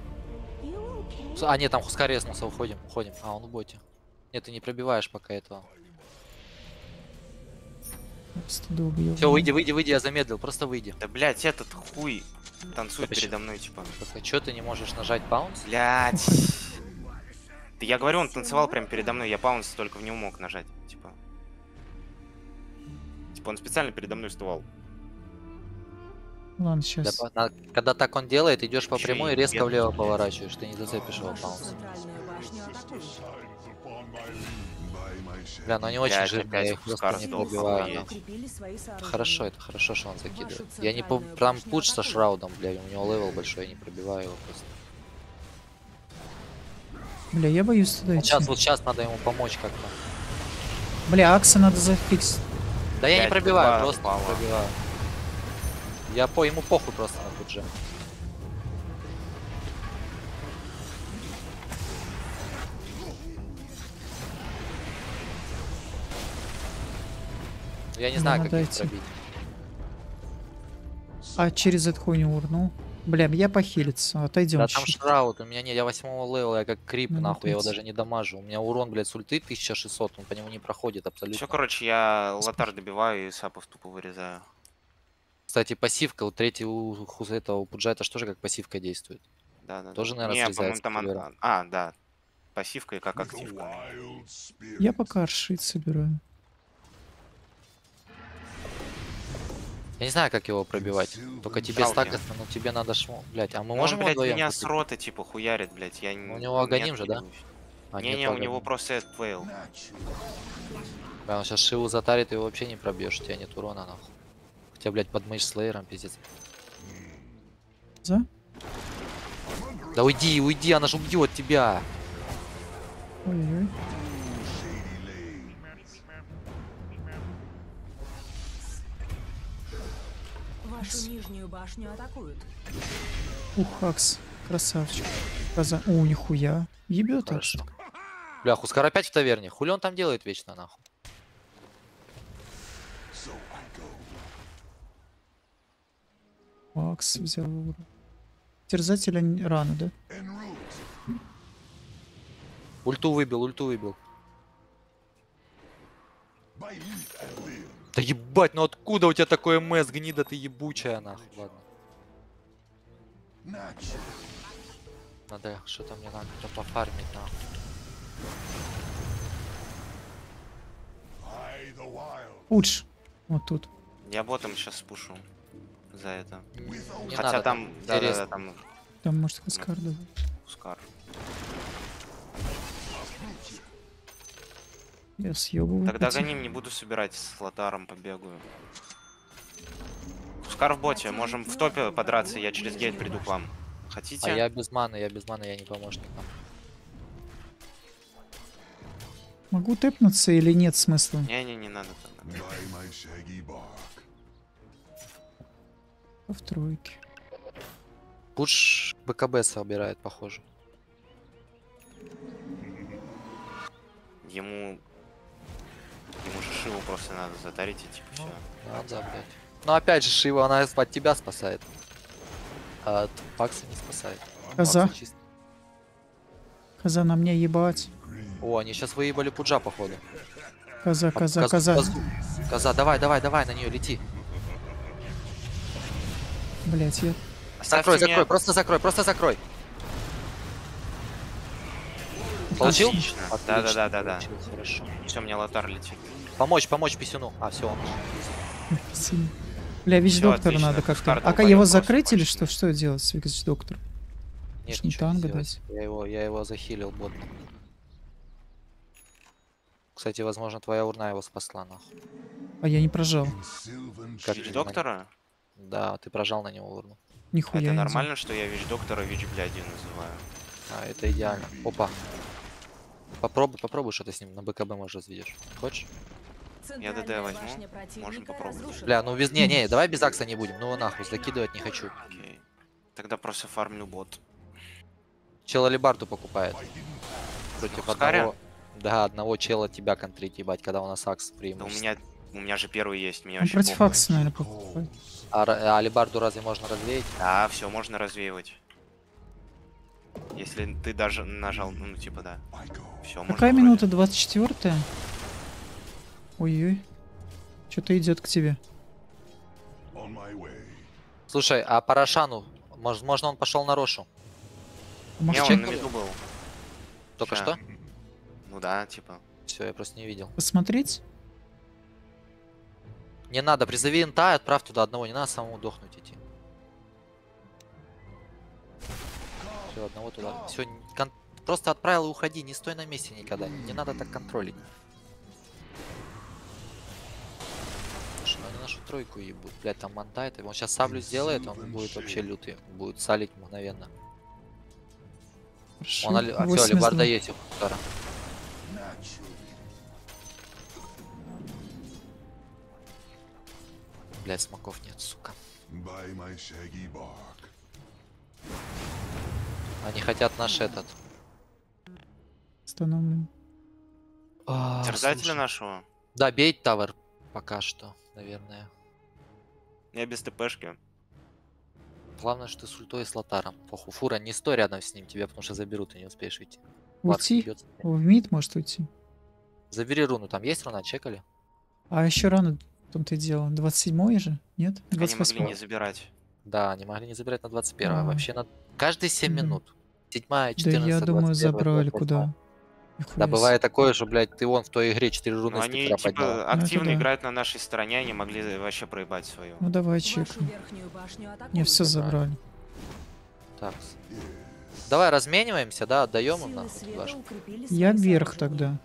А, нет, там Хускар резнулся, уходим, уходим. А, он в боте. Нет, ты не пробиваешь пока этого. Все, выйди, выйди, выйди, я замедлил, просто выйди. Да, блядь, этот хуй танцует Вообще. передо мной, типа. Только что ты не можешь нажать паунс? Блядь. Да я говорю, он танцевал прямо передо мной, я паунс только в него мог нажать, типа. Типа он специально передо мной вставал. Ладно, Да, сейчас. на- когда так он делает, идешь по прямой и резко влево поворачиваешь, ты не зацепишь его pounce. Бля, ну они очень жирные, их просто не пробиваю. Хорошо, это хорошо, что он закидывает. Я не по прям пуч со шраудом, бля, у него level большой, я не пробиваю его просто. Бля, я боюсь туда Вот сейчас, вот сейчас надо ему помочь как-то. Бля, Акса надо зафиксить. Да я не пробиваю, просто не пробиваю. Я по ему похуй просто на пудже. Я не Ну, знаю, как надо их идти. пробить. А через эту хуйню урнул. Бля, я похилиться. Отойдем Да там чуть-чуть. шраут, у меня нет, я восьмого левела, я как крип, Ну, нахуй, я его даже не дамажу. У меня урон, блядь, с ульты 1600, он по нему не проходит абсолютно. Все, короче, я лотар добиваю и сапов тупо вырезаю. Кстати, пассивка, у третьего у этого у Пуджа, это же тоже как пассивка действует. Да, да. Тоже, да. наверно, Не, по-моему, там... ан-. А, да. Пассивка и как активка. Я пока аршит собираю. Я не знаю, как его пробивать. Только тебе стакаться, ну тебе надо шмо... Блять, а мы Ну, можем он, блядь, меня купить? с роты, типа, хуярит, блядь. Я не... У него Аганим же, да? А, Не-не, нет, у него просто fail. Бля, он сейчас Шиву затарит, и его вообще не пробьешь, у тебя нет урона, нахуй. Хотя, блядь, под Mage Slayer ом, пиздец. За? Да уйди, уйди, она же убьет тебя. Ой-ой. Вашу нижнюю башню атакуют. Ух, Акс. Красавчик. Каза... О, нихуя. Ебет Акс. Бля, Хускар опять в таверне. Хули он там делает вечно, нахуй? So I go. Акс взял. Терзателя рано, да? Ульту выбил, ульту выбил. Да ебать, ну откуда у тебя такое МС, гнида ты ебучая, нахуй. Ладно, надо, что-то мне надо то пофармить, нахуй. Пудж. Вот тут. Я ботом сейчас спушу за это. Не Хотя надо, там, да, да, да, интересно. там Там может Хаскар давать. Хускар. Я съебываю. Тогда пути. гоним, не буду собирать, с лотаром побегаю. Хускар в боте, можем в топе подраться, я через гейт приду к вам. Хотите? А я без маны, я без маны, я не помощник. нахуй. Могу тэпнуться или нет смысла? Не-не, не надо тогда. В тройке. Пуш БКБ собирает, похоже. Ему... Ему же Шиву просто надо затарить и типа все. Надо, блядь. Ну опять же, Шива, она от тебя спасает. А от Пакса не спасает. Коза. Чисто. Коза на мне ебать. О, они сейчас выебали пуджа, походу. Коза, коза, Коз- коза. козу. Коза, давай, давай, давай, на нее лети. Блять, я... Закрой, меня. закрой, просто закрой, просто закрой. Получил? Отлично. Отлично, Да-да-да-да-да. получил, Хорошо. Все, мне лотар летит. Помочь, помочь писюну. А, все, он. Спасибо. Бля, вич отлично. надо как-то. А как его закрыть или что? Что делать с вич доктором? Нет, не танго сделать. Я его, я его захилил ботно. Кстати, возможно, твоя урна его спасла, нахуй. А я не прожал. Как доктора? Да, ты прожал на него урну. Нихуя Это не нормально, что я вич доктора вич блядью называю? А, это идеально. Опа. Попробуй, попробуй что-то с ним. На БКБ может разведешь. Хочешь? Я ДД возьму. Можно попробовать. Бля, ну без... Не, не, давай без акса не будем. Ну его нахуй, закидывать не хочу. Окей. Тогда просто фармлю бот. Чел алибарду покупает. Против Хускаря? одного... Да, одного чела тебя контрить, ебать, когда у нас акс Да у преимущество. меня, у меня же первый есть, мне Он вообще против. Акса, наверное, покупает. А, а алибарду разве можно развеять? Да, все, можно развеивать. Если ты даже нажал, ну типа да. Все, Какая минута? 24 Ой-ой. Что-то идет к тебе. Слушай, а по Рошану, возможно, он пошел на Рошу. Не, Может, он чек на виду был. Только Ща. что? Ну да, типа. Все, я просто не видел. посмотреть? Не надо, призови инта и отправь туда одного, не надо самому дохнуть идти. Все, одного туда. Все, просто отправил и уходи, не стой на месте никогда. Не надо так контролить. Слушай, ну они нашу тройку ебут. Блять, там мантает. Он сейчас саблю сделает, он будет вообще лютый. Будет салить мгновенно. Хорошо. Он а, все, 82. алибарда есть у Хутара. Блять, смоков нет, сука. Они хотят наш этот. Установлен. А, Терзателя нашего. Да, бейт тавер пока что, наверное. Я без ТПшки. Главное, что ты с ультой и с лотаром. Похуй. Фура, не стой рядом с ним, тебя потому что заберут, и не успеешь уйти. Уйти? В мид может уйти. Забери руну, там есть руна, чекали? А еще рано том-то и дело. 27 же? Нет? Они могли 28 не забирать. Да, они могли не забирать на 21 А. Вообще на каждые 7 Да. минут. Седьмая, Да 14, я думаю, 21, забрали 28. куда. Да, Нихуя бывает такое, что, блядь, ты вон в той игре 4 руны с они типа поднял. это активно да. играют на нашей стороне, они могли вообще проебать свою. Ну давай атакуют. Не, все забрали. Так. Давай размениваемся, да, отдаем им нахуй Я вверх тогда.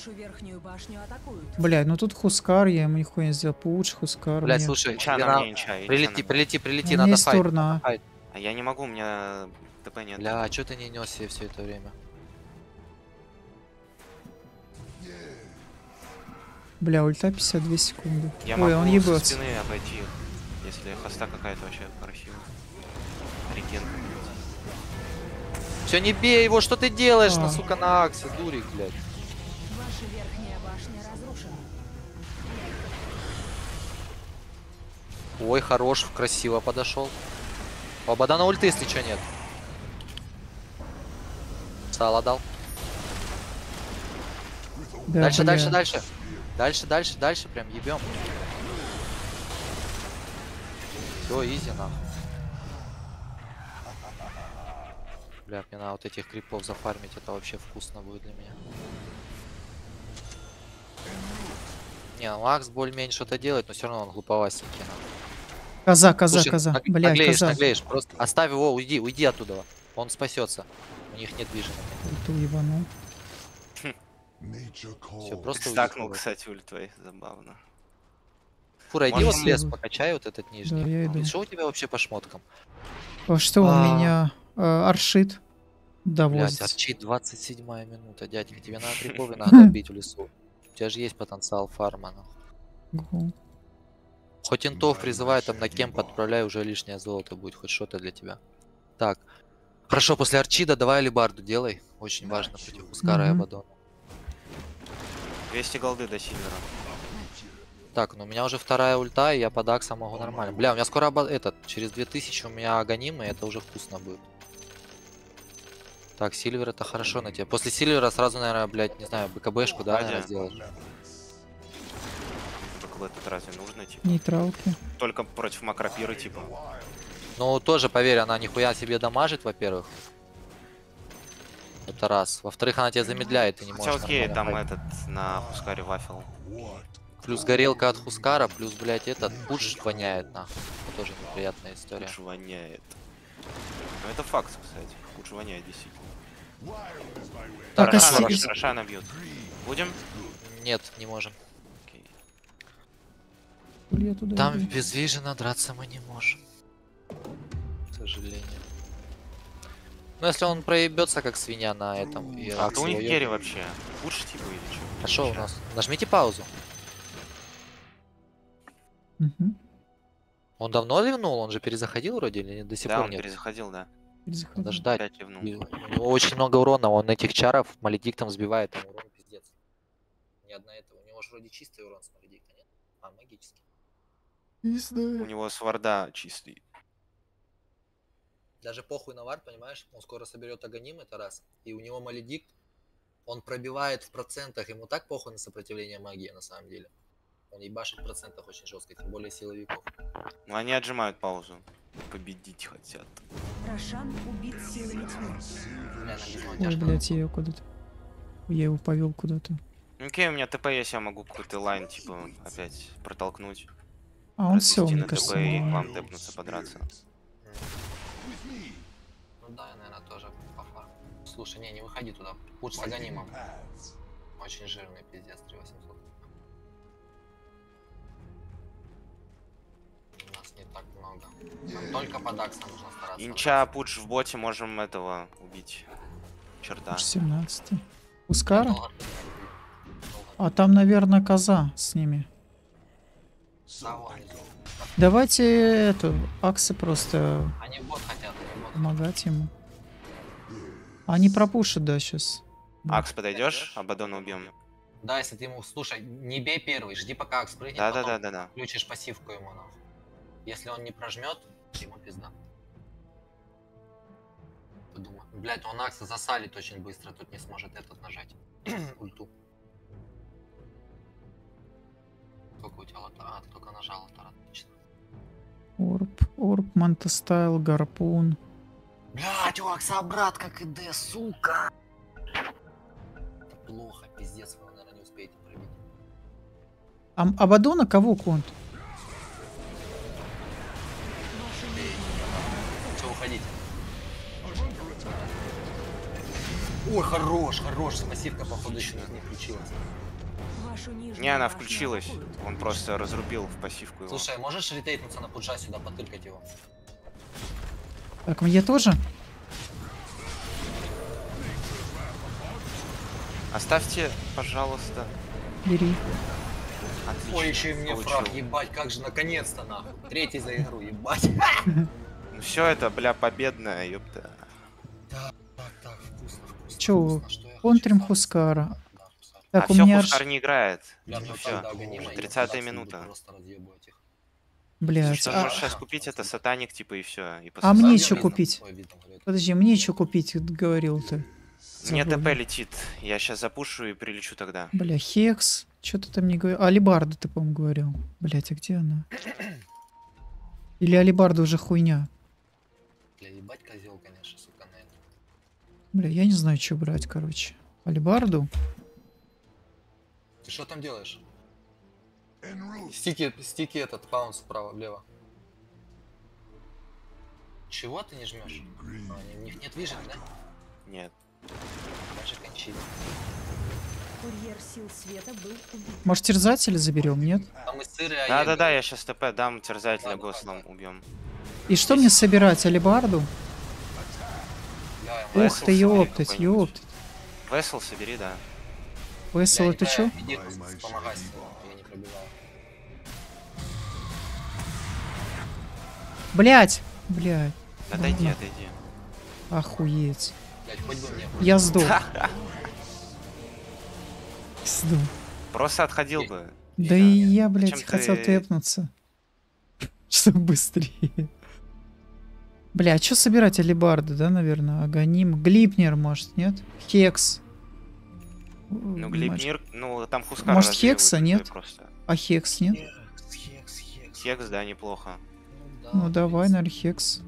Вашу верхнюю башню атакуют. Блядь, ну тут Хускар, я ему нихуя не сделал. Пауч, Хускар. Мне. слушай, Инча тебе на на- мне, прилети, прилети, прилети, меня надо есть файт. турна. файт. А я не могу, у меня ТП нет. Бля, а чё ты не нес себе все это время? Бля, ульта 52 секунды. Я Ой, могу он ебется. спины обойти, если хоста какая-то вообще красивая. Реген. Все, не бей его, что ты делаешь, А. на сука, на аксе, дурик, блядь. Ваша верхняя башня разрушена. Ой, хорош, красиво подошел. У Абадана ульты, если что, нет. Сало дал. Да, дальше, бля. дальше, дальше. Дальше, дальше, дальше, прям ебем. Все, изи нахуй. Бля, мне надо вот этих крипов зафармить, это вообще вкусно будет для меня. Не, ну Акс более-менее что-то делает, но все равно он глуповасенький. Коза, коза, Слушай, коза. наг- Блядь, наглеешь, коза. наглеешь, просто оставь его, уйди, уйди оттуда. Он спасется. У них нет движения. Ульту ебанул. Все, просто. Стакнул, кстати, уль твой, забавно. Фура, иди Можно вот в лес покачай вот этот нижний. Да, я И иду. Что у тебя вообще по шмоткам? Что у А. меня? э, Аршит. Довозится. Арчи 27 минута, дядька, тебе надо и надо бить в лесу. У тебя же есть потенциал фарма. ну. Гу. Хоть интов призывай, там на кемп отправляй, уже лишнее золото будет, хоть что-то для тебя. Так. Хорошо, после Арчида давай алибарду делай. Очень важно против Пускара и Мгм. Абадона. 200 голды до Сильвера. Так, ну у меня уже вторая ульта, и я под Акса могу нормально. Бля, у меня скоро этот, через 2000 у меня аганимы, это уже вкусно будет. Так, Сильвер это хорошо на тебе. После Сильвера сразу, наверное, блядь, не знаю, БКБшку, да, наверное, сделать. Только в этот разве нужно, типа? Нейтралки. Только против макропиры, типа. Ну, тоже, поверь, она нихуя себе дамажит, во-первых. Это раз. Во-вторых, она тебя замедляет, ты не Хотя можешь окей, там этот, на Хускаре вафел. Плюс горелка от Хускара, плюс, блядь, этот пуш воняет, нахуй. Это тоже неприятная история. Лучше воняет. Ну это факт, кстати. Лучше воняет, действительно. Так, а Хорошо, Си- хорошо. Рошана бьют. Будем? Нет, не можем. Туда Там иду. без вижена драться мы не можем. К сожалению. Ну, если он проебется, как свинья на этом. И А кто у них керри вообще? Лучше типа или что? А что у нас? Нажмите паузу. Мгм. Он давно ливнул? Он же перезаходил вроде или до сих Да, пор он нет? перезаходил, да. Перезаходи. Надо ждать. Очень много урона, он этих чаров маледиктом сбивает, там урон пиздец. Ни одна этого. У него же вроде чистый урон с маледикта, нет? А, магический. Не У него сварда чистый. Даже похуй на вард, понимаешь? Он скоро соберет аганим, это раз. И у него маледикт, он пробивает в процентах, ему так похуй на сопротивление магии на самом деле. Он ебашит в процентах очень жестко, тем более силовиков. Ну они отжимают паузу. Победить хотят. Рошан убит силами тьмы. Ой, блядь, я его куда-то... Я его повел куда-то. Ну, Окей, у меня ТП есть, я могу какой-то лайн, типа, опять протолкнуть. А он все, мне кажется. ТП и к ну, вам тэпнуться, подраться. Ну да, я, наверное, тоже по фарму. Слушай, не, не выходи туда. Лучше с аганимом. Очень жирный пиздец, 3800. Не так много. Нам только по Даксу нужно стараться. Инча, пудж в боте, можем этого убить. Черта. уж 17 Ускара? А там, наверное, коза с ними. Давайте эту, Аксы просто Они бот хотят, они бот. помогать ему. Они пропушат, да, сейчас. Акс, подойдешь? Абадона убьем. Да, если ты ему, слушай, не бей первый, жди пока Акс прыгнет, Да, да, да, да, да. включишь пассивку ему нахуй. Если он не прожмет, ему пизда. Подумай. Блять, он Акса засалит очень быстро, тут не сможет этот нажать. Ульту. Сколько у тебя лота? А, ты только нажал лотар, отлично. Orb, Orb, Manta Style, Гарпун. Блять, у Акса обратка КД, сука! Это плохо, пиздец, вы, наверное, не успеете пробить. А Абадона кого конт? Ой, хорош, хорош, пассивка, походу, еще не включилась. Не, она включилась. Он просто разрубил в пассивку его. Слушай, можешь ретейтнуться на пуджа сюда, потыркать его? Так, мне тоже? Оставьте, пожалуйста. Бери. Отлично. Ой, еще и мне получил. фраг, ебать, как же наконец-то нахуй. Третий за игру, ебать. Ну все это, бля, победная, ёпта. Я Контрим? Хускара. Так, а у все, меня... Хускар аж- не играет. Ну ну все. тогда гонима, я 30 туда минута. Блядь, Что а, можешь сейчас купить, это сатаник, типа, и все. И А мне видно? купить? Подожди, мне что купить, говорил ты? Мне. ТП летит. Я сейчас запушу и прилечу тогда. Бля, Хекс. Что ты там не говорил? Алибарда ты, по-моему, говорил. Блять, а где она? Или Алибарда уже хуйня? Бля, ебать козел, Бля, я не знаю, что брать, короче. Алибарду? Ты что там делаешь? Стики, стики этот, паунс справа, влево. Чего ты не жмешь? А, у них нет вижен, да? Нет. Даже кончили. Курьер сил света был убит. Может, терзателя заберем, нет? Там и сыры, а Да, да, да, ягоды. я сейчас ТП дам, терзателя Ладно, гослом убьем. И что мне собирать, Алибарду? Ух ты, ёптать, ёптать. Весел собери, да. Весел, это чё? Блять! Блять, Отойди, Ладно. отойди. охуеть. Блять, хоть бы мне. Я сдох. Сдох. Просто отходил бы. Да и я, блядь, хотел тэпнуться. Чтобы быстрее. Бля, а что собирать алибарды, да, наверное? Аганим. Глипнер, может, нет? Хекс. Ну, М, Глибнир, ну, там Хускар Может, Хекса, ну, нет? Просто. А Хекс нет? Хекс, хекс, хекс. Хекс, да, неплохо. да, Ну в давай, принципе. наверное, Хекс.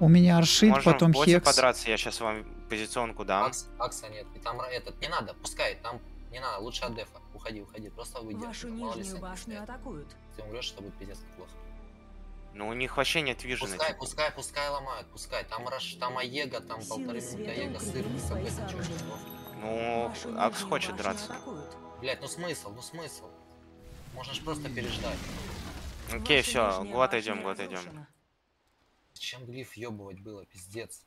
У меня Аршит, Можем потом в Хекс. подраться, я сейчас вам позиционку дам. Акс, Акса нет. И там этот, не надо, пускай, там не надо, лучше от дефа. Уходи, уходи, просто выйди. Вашу нижнюю башню атакуют. Если умрешь, это будет пиздец как плохо. Ну, у них вообще нет вижена. Пускай, типа. пускай, пускай ломают, пускай. Там Раш, там Аега, там полторы минуты Аега, сыр, сооружения. что? Ну, Акс хочет драться. Блять, ну смысл, ну смысл. Можно ж просто переждать. Окей, все, год идем, год идем. Зачем глиф ебывать было, пиздец.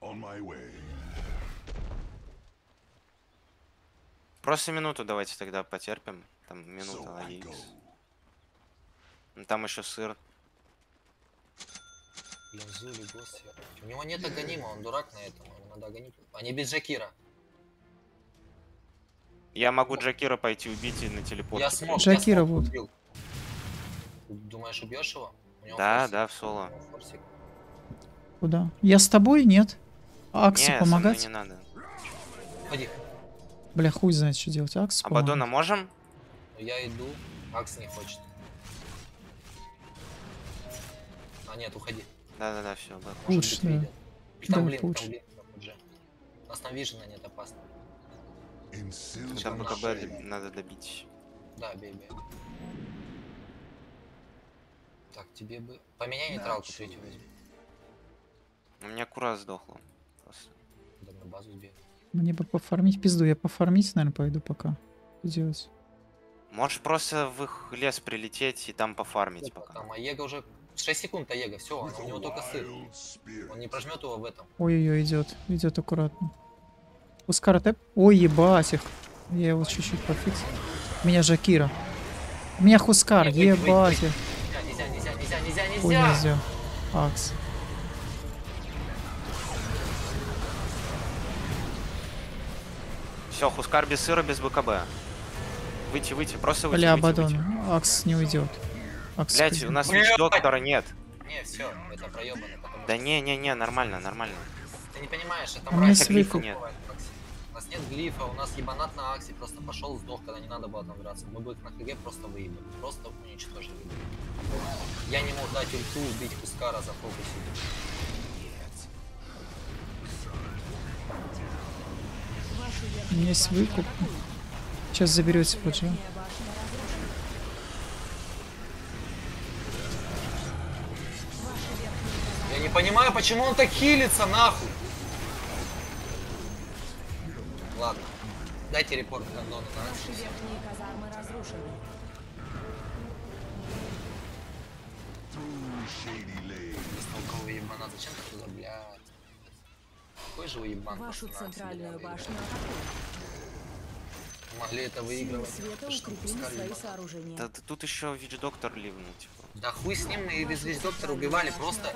On my way. Просто минуту давайте тогда потерпим. Там So минута go. Ну, Там еще сыр. Блин, Зули, гос, я- У него нет аганима, он дурак на этом, ему надо аганим. Они без Джакира. Я могу Джакира пойти убить и на телепорт. Я смог, Джакира я смог, вот. убил. Думаешь, убьешь его? У него Да, форсик. да, в соло. Куда? Я с тобой? Нет? Аксу Не, помогать? не надо. Ходи. Бля, хуй знает, что делать. Аксу Абадона помогать. можем? Ну, Я иду, Акс не хочет. А нет, уходи. Да-да-да, все. Может Лучше, да. выйдет. Да, Там блин, лучше. там блин, там уже. У нас там вижена нет опасно. Там БКБ shade. доб- надо добить. Да, бей, бей. Так, тебе бы... Поменяй нейтралку третью возьми. У меня кура сдохла. Просто. Да на базу сбей. Мне бы пофармить пизду. Я пофармить, наверное, пойду пока. Что делать? Можешь просто в их лес прилететь и там пофармить Опа, пока. Там Аега уже... 6 секунд Аега, все, у него только сыр. Он не прожмет его в этом. Ой-ой-ой, идет. Идет аккуратно. Пускара тэп. Ой, ебать их. Я его чуть-чуть пофиксил. У меня Жакира. У меня Хускар, Не, выйди, выйди, ебать выйди. их. Нельзя, нельзя, нельзя, нельзя, нельзя, Ой, нельзя! Акс. Все, Хускар без сыра, без БКБ. Выйти, выйти, просто выйти, Бля. Абадон. Акс не уйдет. Акс Блять, у нас Блядь! доктора нет. Не, все, это проебано, потому Да что... не-не-не, нормально, нормально. Ты не понимаешь, это А глифа выкуп- нет. У нас нет глифа, у нас ебанат на Аксе просто пошел, сдох, когда не надо было там драться. Мы бы их на ХГ просто выебали, просто уничтожили. Я не мог дать ульту убить Хускара за фокусить. У меня есть выкуп. Сейчас заберете Фуджи. Не понимаю, почему он так хилится, нахуй! Ладно, дайте репорт Гондону на Ваши Аксе. верхние казармы разрушены. Бестолковый ебанат, зачем ты туда, блядь? Какой же вы ебан Вашу центральную башню атакуют. Могли это выигрывать. света укрепили свои сооружения. Да, тут еще Вич Доктор ливнул, типа. Да хуй с ним, мы и без весь доктора убивали просто.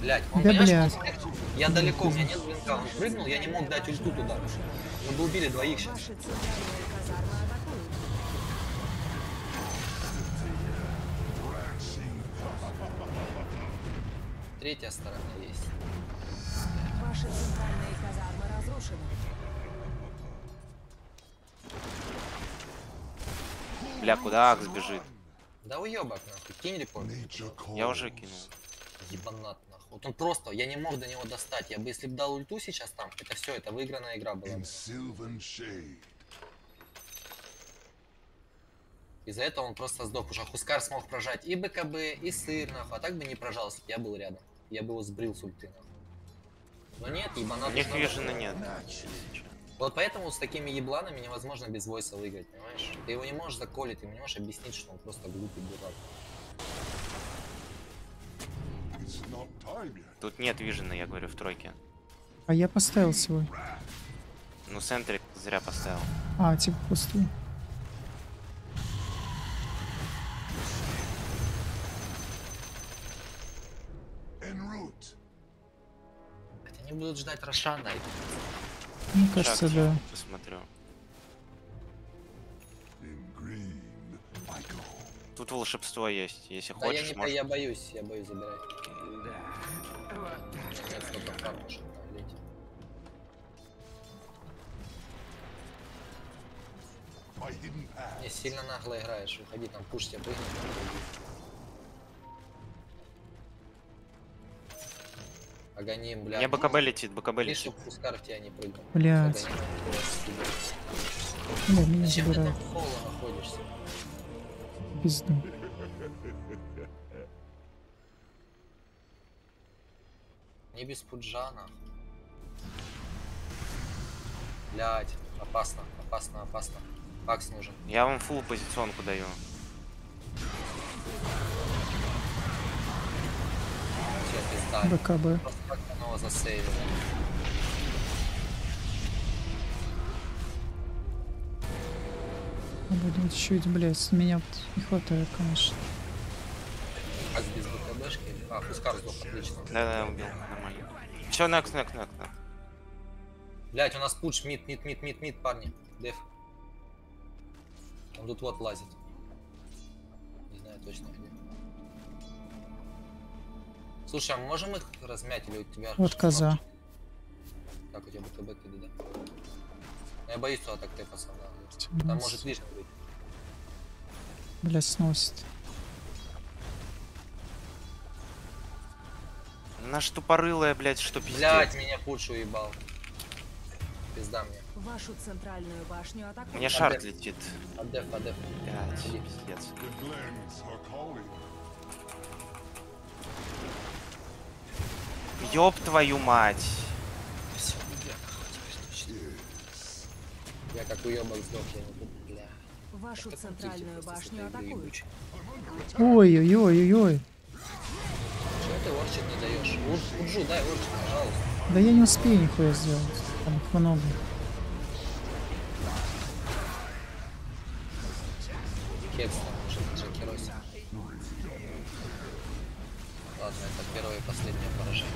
Блять, он Да, он- я далеко, у меня нет блинка, он прыгнул, я не мог дать ульту туда. Мы бы убили двоих сейчас. Третья сторона есть. Ваши центральные казармы Бля, куда Акс бежит? Да уебок нахуй, кинь репорт. Я уже кинул. Ебанат нахуй. Вот он просто, я не мог до него достать. Я бы если бы дал ульту сейчас там, это все, это выигранная игра была. Из-за этого он просто сдох. Уже Хускар смог прожать и БКБ, и сыр, нахуй. А так бы не прожал, если бы я был рядом. Я бы его сбрил с ульты, нахуй. Но нет, ебанат. У них вижена нет. Вот поэтому с такими ебланами невозможно без войса выиграть, понимаешь? Ты его не можешь заколить, ты не можешь объяснить, что он просто глупый дурак. Тут нет вижена, я говорю, в тройке. А я поставил свой. Ну, Сентрик зря поставил. А, типа пустую. Они будут ждать Рошана. и- Мне кажется, Шаг, да. Посмотрю. Тут волшебство есть. Если Да я хочешь, не по- можешь. я боюсь, я боюсь забирать. Не, сильно нагло играешь, уходи там, пуш тебя прыгнет. Агоним, бля. Мне БКБ летит, БКБ летит. чтоб Пускар в тебя не прыгал. Блядь. Бля, меня Зачем ты там забирают. в холле находишься? Пизду. Не без пуджана. Блять, опасно, опасно, опасно. Пакс нужен. Я вам фул позиционку даю. Все, пизда. БКБ. Просто как он его засейвил. А Буду чуть, блядь, меня вот не хватает, конечно. Пакс без БКБшки. А, Пускар сдох, отлично. Да-да, убил, нормально. Все, next, next, next. next. Блять, у нас пуш, мид, мид, мид, мид, мид, парни. Деф. Он тут вот лазит. Не знаю точно где. Слушай, а мы можем их размять или у тебя... Вот коза. Как у тебя БКБ киды, да? Я боюсь туда так тэпаться, да. Там может лишним быть. Блядь, сносит. Наш тупорылая, блядь, что пиздец. Блять, меня пуш уебал. Пизда мне. Вашу центральную башню атакуют. Мне шарт летит. Адеф, адеф. Блядь, пиздец. Ёб твою мать. Я как уебок сдох, я не тут, бля. Вашу центральную башню атакуют. ебучий. Ой-ой-ой-ой-ой. Чего ты орчит не даешь? Ур- Уржу, дай орчит, пожалуйста. Да я не успею нихуя сделать. Там их много. Кекс там первое и последнее поражение.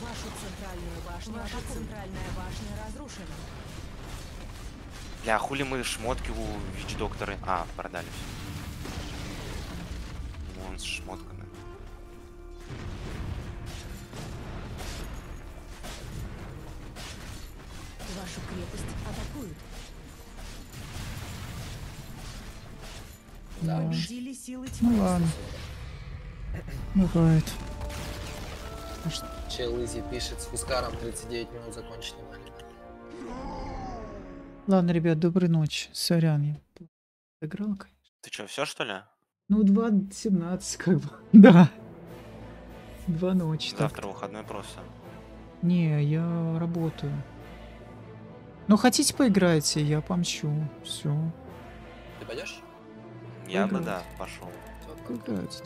Вашу центральную башню Ваша центральная башня разрушена. Бля, хули мы шмотки у вич-докторы. А, продали все. Вон с шмотками. Вашу крепость атакуют. Да. Победили силы тьмы. Ну ладно. Бывает. А? Чел Изи пишет, с Хускаром 39 минут закончить не могли. Ладно, ребят, доброй ночи. Сорян, я играл, конечно. Ты что, все что ли? Ну, 2.17 как бы. Да. Два ночи. так. Завтра выходной просто. Не, я работаю. Ну, хотите поиграйте, я помчу. Все. Ты пойдешь? Я бы, Поиграть. да, пошел. Поиграйте.